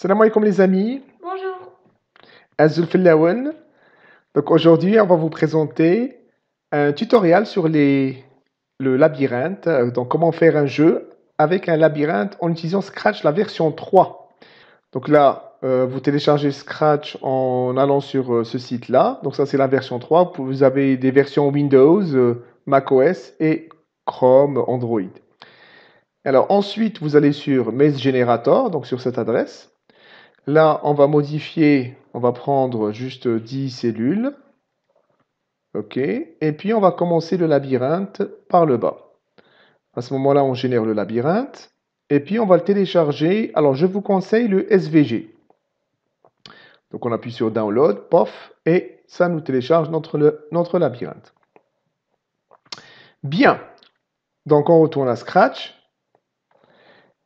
Salam alaikum les amis. Bonjour. Azul. Donc aujourd'hui, on va vous présenter un tutoriel sur les, le labyrinthe. euh, Donc comment faire un jeu avec un labyrinthe en utilisant Scratch la version 3. Donc là, euh, vous téléchargez Scratch en allant sur euh, ce site-là. Donc ça, c'est la version 3. Vous avez des versions Windows, euh, macOS et Chrome, Android. Alors ensuite, vous allez sur Maze Generator, donc sur cette adresse. Là, on va modifier, on va prendre juste 10 cellules. OK. Et puis, on va commencer le labyrinthe par le bas. À ce moment-là, on génère le labyrinthe. Et puis, on va le télécharger. Alors, je vous conseille le SVG. Donc, on appuie sur Download, pof, et ça nous télécharge notre, notre labyrinthe. Bien. Donc, on retourne à Scratch.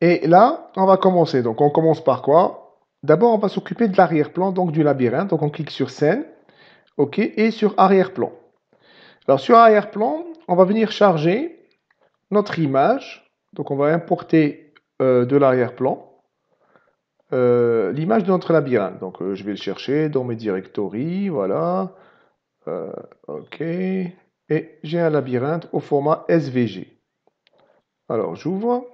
Et là, on va commencer. Donc, on commence par quoi? D'abord, on va s'occuper de l'arrière-plan, donc du labyrinthe. Donc, on clique sur scène, OK, et sur arrière-plan. Alors, sur arrière-plan, on va venir charger notre image. Donc, on va importer euh, de l'arrière-plan euh, l'image de notre labyrinthe. Donc, euh, je vais le chercher dans mes directories, voilà. OK. Et j'ai un labyrinthe au format SVG. Alors, j'ouvre.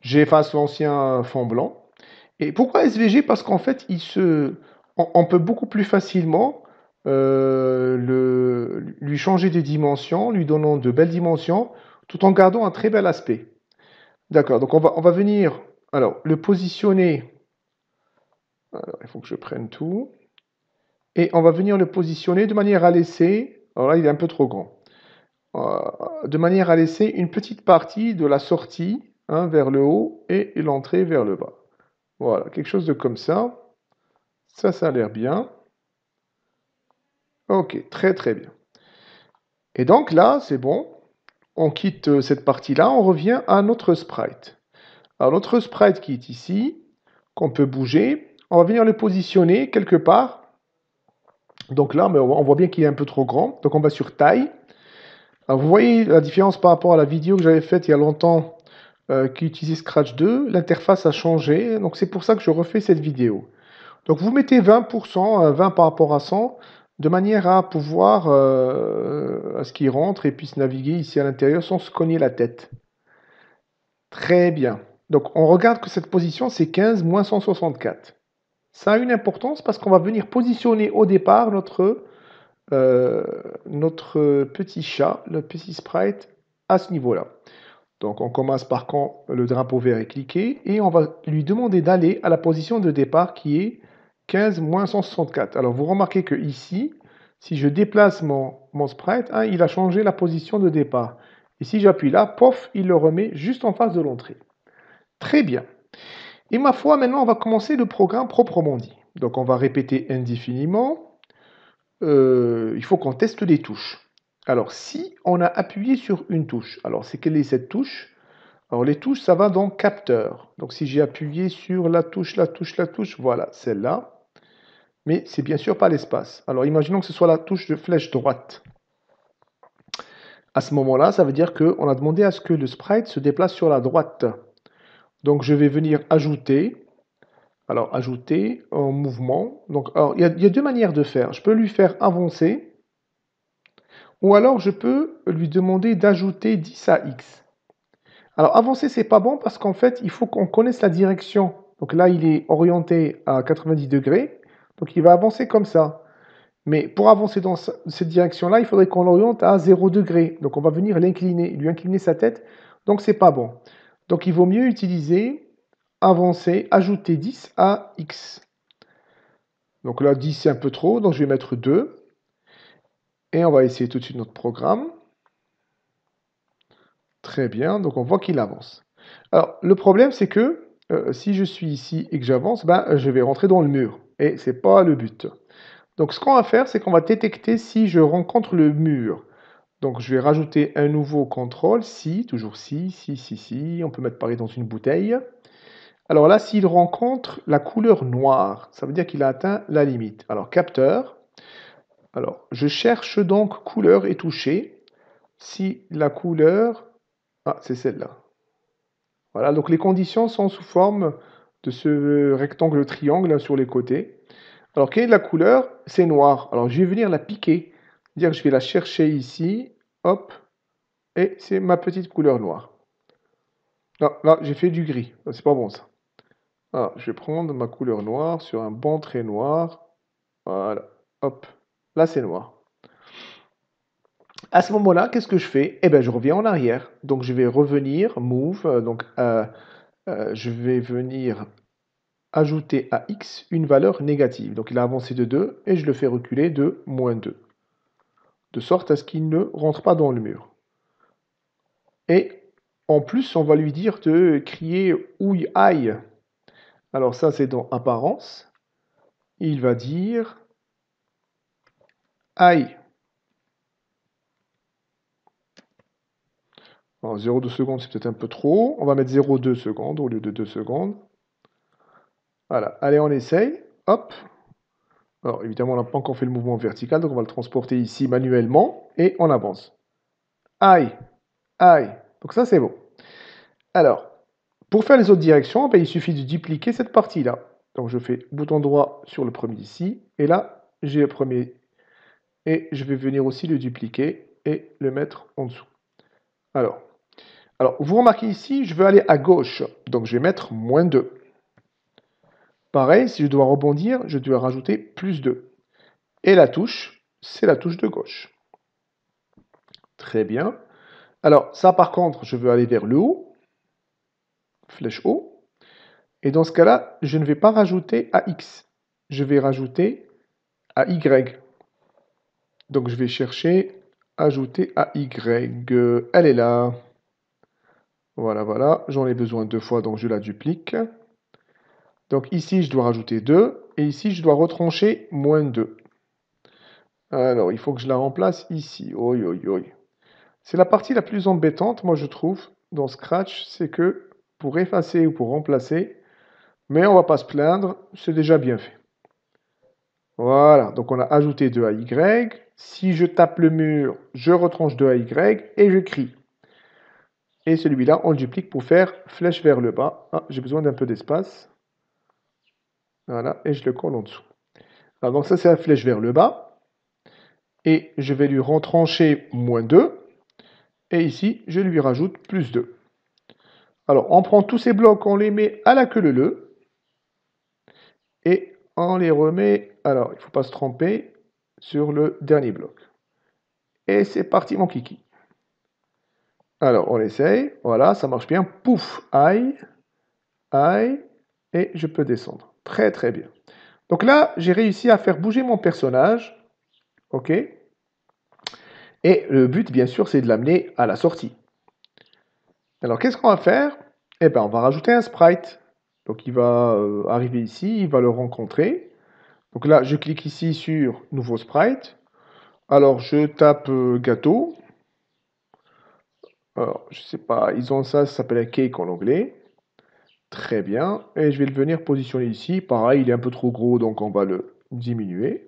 J'efface l'ancien fond blanc. Et pourquoi SVG? Parce qu'en fait, on, peut beaucoup plus facilement euh, lui changer des dimensions, lui donnant de belles dimensions, tout en gardant un très bel aspect. D'accord, donc on va, on va venir alors, le positionner. Alors, il faut que je prenne tout. Et on va venir le positionner de manière à laisser, alors là, il est un peu trop grand, Euh, de manière à laisser une petite partie de la sortie hein, vers le haut et l'entrée vers le bas. Voilà, quelque chose de comme ça. Ça, ça a l'air bien. Ok, très très bien. Et donc là, c'est bon. On quitte euh, cette partie-là, on revient à notre sprite. Alors notre sprite qui est ici, qu'on peut bouger, on va venir le positionner quelque part. Donc là, on voit bien qu'il est un peu trop grand. Donc on va sur taille. Alors vous voyez la différence par rapport à la vidéo que j'avais faite il y a longtemps euh, qui utilisait Scratch 2. L'interface a changé, donc c'est pour ça que je refais cette vidéo. Donc vous mettez 20%, euh, 20 par rapport à 100, de manière à pouvoir euh, à ce qu'il rentre et puisse naviguer ici à l'intérieur sans se cogner la tête. Très bien. Donc on regarde que cette position c'est 15 moins 164. Ça a une importance parce qu'on va venir positionner au départ notre, euh, notre petit chat, le petit sprite, à ce niveau-là. Donc on commence par quand le drapeau vert est cliqué et on va lui demander d'aller à la position de départ qui est 15 moins 164. Alors vous remarquez que ici, si je déplace mon, mon sprite, hein, il a changé la position de départ. Et si j'appuie là, pof, il le remet juste en face de l'entrée. Très bien. Et ma foi, maintenant on va commencer le programme proprement dit. Donc on va répéter indéfiniment. Euh, il faut qu'on teste les touches. Alors, si on a appuyé sur une touche, alors c'est quelle est cette touche? Alors, les touches, ça va dans capteur. Donc, si j'ai appuyé sur la touche, la touche, la touche, voilà, celle-là. Mais c'est bien sûr pas l'espace. Alors, imaginons que ce soit la touche de flèche droite. À ce moment-là, ça veut dire qu'on a demandé à ce que le sprite se déplace sur la droite. Donc, je vais venir ajouter. Alors, ajouter en mouvement. Donc, il y a deux manières de faire. Je peux lui faire avancer. Ou alors je peux lui demander d'ajouter 10 à x. Alors avancer, c'est pas bon parce qu'en fait, il faut qu'on connaisse la direction. Donc là, il est orienté à 90 degrés. Donc il va avancer comme ça. Mais pour avancer dans ce- cette direction-là, il faudrait qu'on l'oriente à 0 degré. Donc on va venir l'incliner, lui incliner sa tête. Donc c'est pas bon. Donc il vaut mieux utiliser avancer, ajouter 10 à x. Donc là, 10 c'est un peu trop, donc je vais mettre 2. Et on va essayer tout de suite notre programme. Très bien, donc on voit qu'il avance. Alors, le problème, c'est que euh, si je suis ici et que j'avance, ben, je vais rentrer dans le mur. Et ce n'est pas le but. Donc, ce qu'on va faire, c'est qu'on va détecter si je rencontre le mur. Donc, je vais rajouter un nouveau contrôle, si, toujours si, si, si, si. On peut mettre pareil dans une bouteille. Alors là, s'il rencontre la couleur noire, ça veut dire qu'il a atteint la limite. Alors, capteur. Alors, je cherche donc couleur et toucher. Si la couleur... Ah, c'est celle-là. Voilà, donc les conditions sont sous forme de ce rectangle triangle sur les côtés. Alors, quelle est la couleur? C'est noir. Alors, je vais venir la piquer. Dire que je vais la chercher ici. Hop. Et c'est ma petite couleur noire. Là, là j'ai fait du gris. C'est pas bon ça. Alors, je vais prendre ma couleur noire sur un bon trait noir. Voilà. Hop. Là, c'est noir. À ce moment-là, qu'est-ce que je fais? Eh bien, je reviens en arrière. Donc, je vais revenir, move. Euh, donc, euh, euh, je vais venir ajouter à x une valeur négative. Donc, il a avancé de 2 et je le fais reculer de moins 2. De sorte à ce qu'il ne rentre pas dans le mur. Et en plus, on va lui dire de crier ouille aïe. Alors ça, c'est dans apparence. Il va dire aïe. 0,2 secondes, c'est peut-être un peu trop. On va mettre 0,2 secondes au lieu de 2 secondes. Voilà, allez, on essaye. Hop. Alors, évidemment, on n'a pas encore fait le mouvement vertical, donc on va le transporter ici manuellement, et on avance. Aïe, aïe. Donc ça, c'est bon. Alors, pour faire les autres directions, ben, il suffit de dupliquer cette partie-là. Donc je fais bouton droit sur le premier ici, et là, j'ai le premier, et je vais venir aussi le dupliquer et le mettre en dessous. Alors, alors, vous remarquez ici, je veux aller à gauche, donc je vais mettre moins 2. Pareil, si je dois rebondir, je dois rajouter plus 2. Et la touche, c'est la touche de gauche. Très bien. Alors, ça par contre, je veux aller vers le haut, flèche haut. Et dans ce cas-là, je ne vais pas rajouter à x, je vais rajouter à y. Donc je vais chercher ajouter à y. Elle est là. Voilà, voilà. J'en ai besoin deux fois, donc je la duplique. Donc ici, je dois rajouter 2. Et ici, je dois retrancher moins 2. Alors, il faut que je la remplace ici. Oi, oi, oi. C'est la partie la plus embêtante, moi, je trouve, dans Scratch. C'est que pour effacer ou pour remplacer, mais on va pas se plaindre, c'est déjà bien fait. Voilà, donc on a ajouté 2 à Y. Si je tape le mur, je retranche 2 à Y et je crie. Et celui-là, on le duplique pour faire flèche vers le bas. Ah, j'ai besoin d'un peu d'espace. Voilà, et je le colle en dessous. Alors, donc ça, c'est la flèche vers le bas. Et je vais lui retrancher moins 2. Et ici, je lui rajoute plus 2. Alors, on prend tous ces blocs, on les met à la queue leu. Et on les remet, alors il ne faut pas se tromper, sur le dernier bloc. Et c'est parti mon kiki. Alors, on essaye. Voilà, ça marche bien. Pouf, aïe, aïe, et je peux descendre. Très, très bien. Donc là, j'ai réussi à faire bouger mon personnage. OK Et le but, bien sûr, c'est de l'amener à la sortie. Alors, qu'est-ce qu'on va faire? Eh bien, on va rajouter un sprite. Donc, il va euh, arriver ici, il va le rencontrer. Donc là, je clique ici sur Nouveau sprite. Alors, je tape euh, gâteau. Alors, je sais pas, ils ont ça, ça s'appelle cake en anglais. Très bien. Et je vais le venir positionner ici. Pareil, il est un peu trop gros, donc on va le diminuer.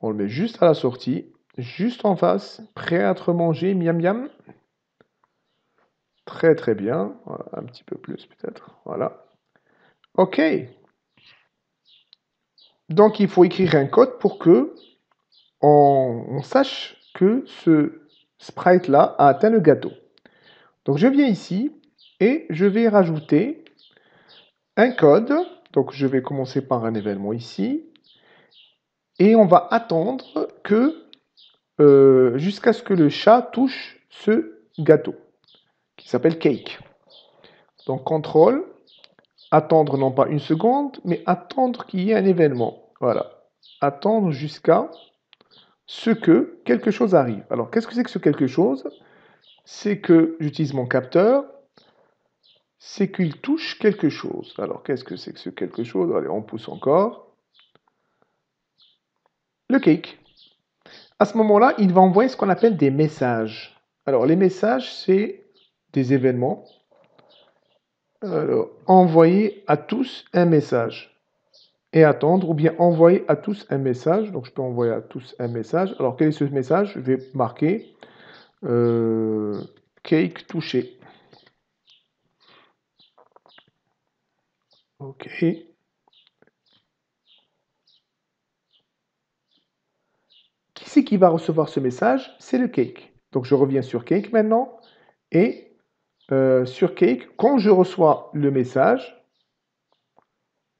On le met juste à la sortie, juste en face, prêt à être mangé, miam miam. Très très bien. un petit peu plus peut-être. Voilà. OK. Donc il faut écrire un code pour que on sache que ce sprite-là a atteint le gâteau. Donc je viens ici et je vais rajouter un code. Donc je vais commencer par un événement ici. Et on va attendre que euh, jusqu'à ce que le chat touche ce gâteau qui s'appelle cake. Donc contrôle, attendre non pas une seconde, mais attendre qu'il y ait un événement. Voilà. Attendre jusqu'à ce que quelque chose arrive. Alors, qu'est-ce que c'est que ce quelque chose? C'est que j'utilise mon capteur, c'est qu'il touche quelque chose. Alors, qu'est-ce que c'est que ce quelque chose? Allez, on pousse encore. Le cake. À ce moment-là, il va envoyer ce qu'on appelle des messages. Alors, les messages, c'est des événements. Alors, envoyer à tous un message et attendre, ou bien envoyer à tous un message. Donc je peux envoyer à tous un message. Alors quel est ce message? Je vais marquer euh, cake touché. OK. Qui c'est qui va recevoir ce message? C'est le cake. Donc je reviens sur cake maintenant. Et euh, sur cake, quand je reçois le message,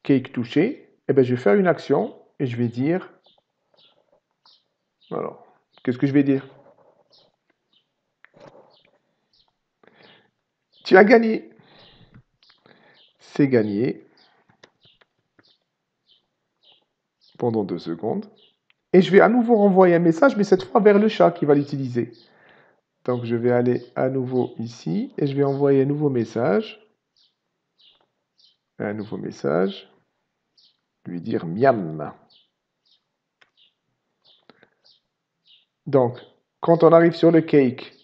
cake touché, eh ben, je vais faire une action et je vais dire... Alors, qu'est-ce que je vais dire? Tu as gagné. C'est gagné. Pendant deux secondes. Et je vais à nouveau renvoyer un message, mais cette fois vers le chat qui va l'utiliser. Donc je vais aller à nouveau ici et je vais envoyer un nouveau message. Un nouveau message. Lui dire miam. Donc, quand on arrive sur le cake,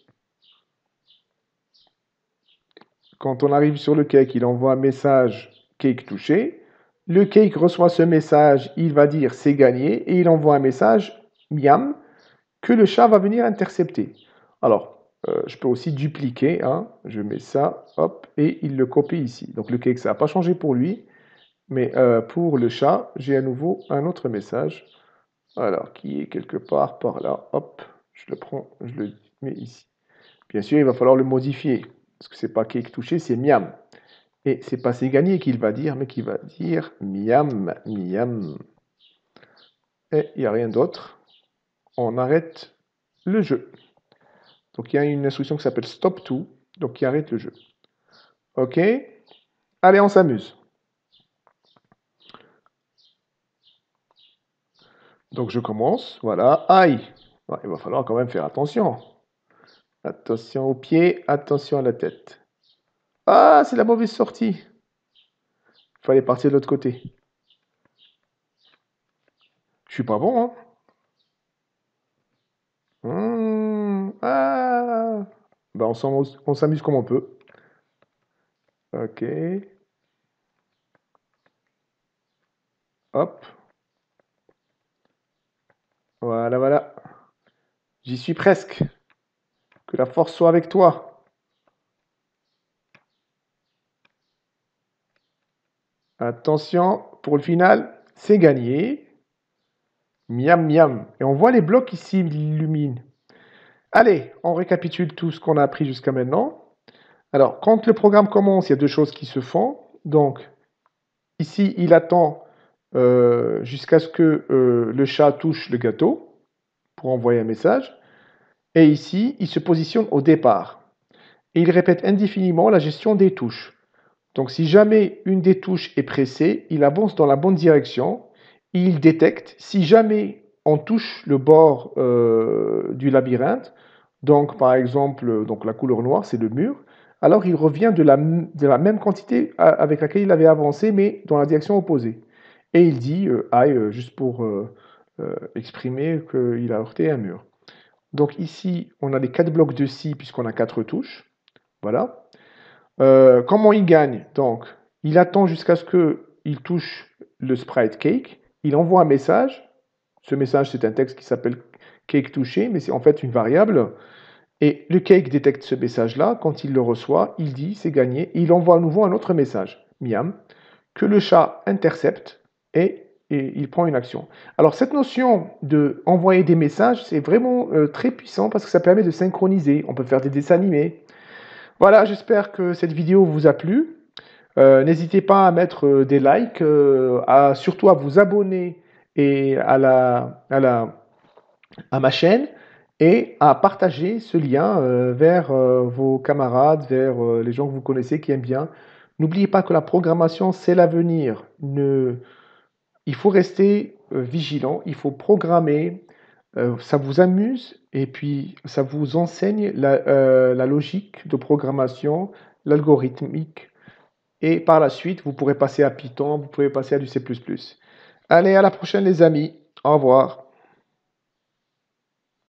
quand on arrive sur le cake, il envoie un message cake touché. Le cake reçoit ce message, il va dire c'est gagné et il envoie un message miam que le chat va venir intercepter. Alors, euh, je peux aussi dupliquer. Hein. Je mets ça, hop, et il le copie ici. Donc le cake, ça n'a pas changé pour lui. Mais euh, pour le chat, j'ai à nouveau un autre message. Alors, qui est quelque part par là. Hop, je le prends, je le mets ici. Bien sûr, il va falloir le modifier parce que c'est pas cake touché, c'est miam. Et c'est pas c'est gagné qu'il va dire, mais qu'il va dire miam, miam. Et il n'y a rien d'autre. On arrête le jeu. Donc il y a une instruction qui s'appelle stop to, donc qui arrête le jeu. Ok Allez, on s'amuse. Donc je commence, voilà, aïe. il va falloir quand même faire attention. Attention aux pieds, attention à la tête. Ah, c'est la mauvaise sortie. Il fallait partir de l'autre côté. Je suis pas bon, hein hmm, Ah ben, on s'amuse comme on peut. Ok. Hop. Voilà, voilà. J'y suis presque. Que la force soit avec toi. Attention, pour le final, c'est gagné. Miam, miam. Et on voit les blocs qui s'illuminent. Allez, on récapitule tout ce qu'on a appris jusqu'à maintenant. Alors, quand le programme commence, il y a deux choses qui se font. Donc, ici, il attend euh, jusqu'à ce que euh, le chat touche le gâteau pour envoyer un message. Et ici, il se positionne au départ. Et il répète indéfiniment la gestion des touches. Donc si jamais une des touches est pressée, il avance dans la bonne direction. il détecte si jamais on touche le bord euh, du labyrinthe, donc par exemple donc la couleur noire c'est le mur, alors il revient de la, de la, même quantité avec laquelle il avait avancé mais dans la direction opposée. Et il dit euh, aïe euh, juste pour exprimer qu'il a heurté un mur. Donc ici, on a les quatre blocs de si puisqu'on a quatre touches. Voilà. Comment il gagne? Donc, il attend jusqu'à ce qu'il touche le sprite cake. Il envoie un message. Ce message, c'est un texte qui s'appelle cake touché, mais c'est en fait une variable. Et le cake détecte ce message-là. Quand il le reçoit, il dit c'est gagné. Et il envoie à nouveau un autre message, miam, que le chat intercepte et il prend une action. Alors cette notion de envoyer des messages, c'est vraiment euh, très puissant parce que ça permet de synchroniser. On peut faire des dessins animés. Voilà, j'espère que cette vidéo vous a plu. Euh, n'hésitez pas à mettre euh, des likes, à, surtout à vous abonner et à, la, à, ma chaîne et à partager ce lien vers vos camarades, vers les gens que vous connaissez qui aiment bien. N'oubliez pas que la programmation, c'est l'avenir. Il faut rester euh, vigilant, il faut programmer, euh, ça vous amuse et puis ça vous enseigne euh, la logique de programmation, l'algorithmique. Et par la suite, vous pourrez passer à Python, vous pouvez passer à du C++. Allez, à la prochaine les amis. Au revoir.